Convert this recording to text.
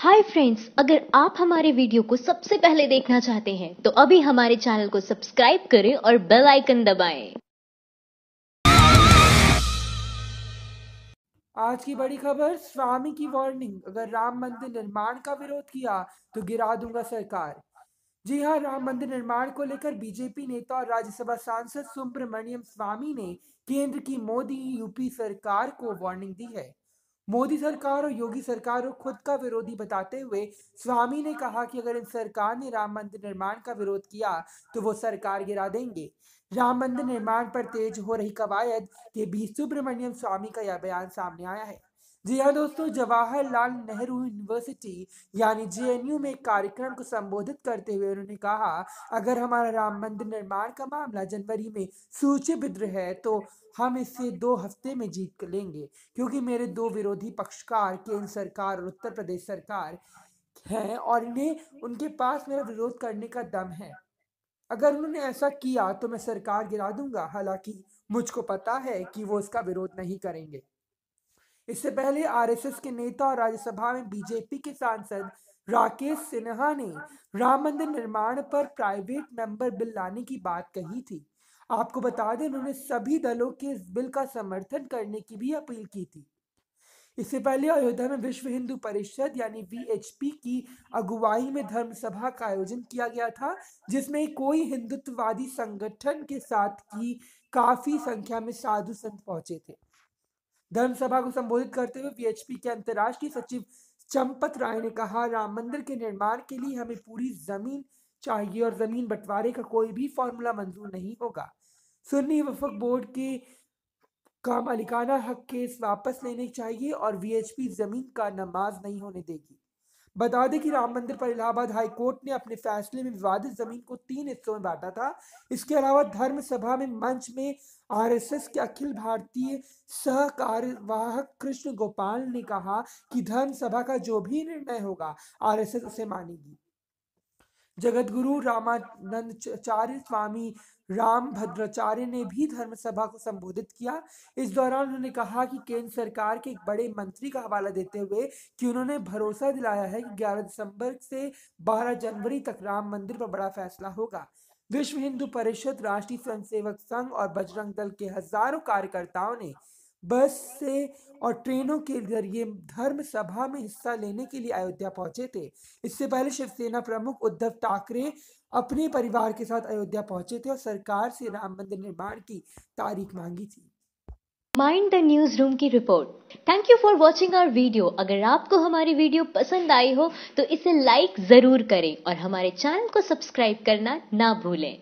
Hi friends अगर आप हमारे वीडियो को सबसे पहले देखना चाहते हैं तो अभी हमारे चैनल को सब्सक्राइब करें और बेल आइकन दबाएँ। आज की बड़ी खबर, स्वामी की वार्निंग अगर राम मंदिर निर्माण का विरोध किया तो गिरा दूँगा सरकार। जी हाँ, राम मंदिर निर्माण को लेकर बीजेपी नेता और राज्यसभा सांसद सुब्रमण्यम स्वामी ने केंद्र की मोदी, यूपी सरकार को वार्निंग दी है। मोदी सरकार और योगी सरकार को खुद का विरोधी बताते हुए स्वामी ने कहा कि अगर इन सरकार ने राम मंदिर निर्माण का विरोध किया तो वो सरकार गिरा देंगे। राम मंदिर निर्माण पर तेज हो रही कवायद के बी सुब्रमण्यम स्वामी का यह बयान सामने आया है। जी हाँ दोस्तों, जवाहरलाल नेहरू यूनिवर्सिटी यानी जेएनयू में एक कार्यक्रम को संबोधित करते हुए उन्होंने कहा, अगर हमारा राम मंदिर निर्माण का मामला जनवरी में सूचीबद्ध है तो हम इसे दो हफ़्ते में जीत लेंगे। क्योंकि मेरे दो विरोधी पक्षकार, केंद्र सरकार और उत्तर प्रदेश सरकार हैं और इन्हें, उनके पास मेरा विरोध करने का दम है। अगर उन्होंने ऐसा किया तो मैं सरकार गिरा दूँगा। हालाँकि, मुझको पता है कि वो इसका विरोध नहीं करेंगे। इससे पहले आरएसएस के नेता और राज्यसभा में बीजेपी के सांसद राकेश सिन्हा ने राम मंदिर निर्माण पर प्राइवेट मेंबर बिल लाने की बात कही थी। आपको बता दें, उन्होंने सभी दलों के इस बिल का समर्थन करने की भी अपील की थी। इससे पहले अयोध्या में विश्व हिंदू परिषद यानी वीएचपी की अगुवाई में धर्म सभा का आयोजन किया गया था, जिसमें कोई हिंदुत्ववादी संगठन के साथ की काफ़ी संख्या में साधु संत पहुँचे थे। धर्म सभा को संबोधित करते हुए वीएचपी के अंतर्राष्ट्रीय सचिव चंपत राय ने कहा, राम मंदिर के निर्माण के लिए हमें पूरी ज़मीन चाहिए और ज़मीन बंटवारे का कोई भी फॉर्मूला मंजूर नहीं होगा। सुन्नी वफक बोर्ड के का मालिकाना हक केस वापस लेने चाहिए और वीएचपी ज़मीन का नमाज़ नहीं होने देगी। बता दें कि राम मंदिर पर इलाहाबाद हाई कोर्ट ने अपने फैसले में विवादित ज़मीन को तीन हिस्सों में बांटा था। इसके अलावा धर्म सभा में मंच में आरएसएस के अखिल भारतीय सह कार्यवाहक कृष्ण गोपाल ने कहा कि धर्म सभा का जो भी निर्णय होगा, आरएसएस उसे मानेगी। जगत गुरु रामानंदचार्य स्वामी राम भद्राचार्य ने भी धर्म सभा को संबोधित किया। इस दौरान उन्होंने कहा कि केंद्र सरकार के एक बड़े मंत्री का हवाला देते हुए कि उन्होंने भरोसा दिलाया है कि 11 दिसंबर से 12 जनवरी तक राम मंदिर पर बड़ा फैसला होगा। विश्व हिंदू परिषद, राष्ट्रीय स्वयंसेवक संघ और बजरंग दल के हज़ारों कार्यकर्ताओं ने बस से और ट्रेनों के ज़रिए धर्म सभा में हिस्सा लेने के लिए अयोध्या पहुँचे थे। इससे पहले शिवसेना प्रमुख उद्धव ठाकरे अपने परिवार के साथ अयोध्या पहुँचे थे और सरकार से राम मंदिर निर्माण की तारीख मांगी थी। माइंड द न्यूज़ रूम की report thank you for watching our video अगर आपको हमारी वीडियो पसंद आई हो तो इसे लाइक ज़रूर करें और हमारे चैनल को सब्सक्राइब करना ना भूलें।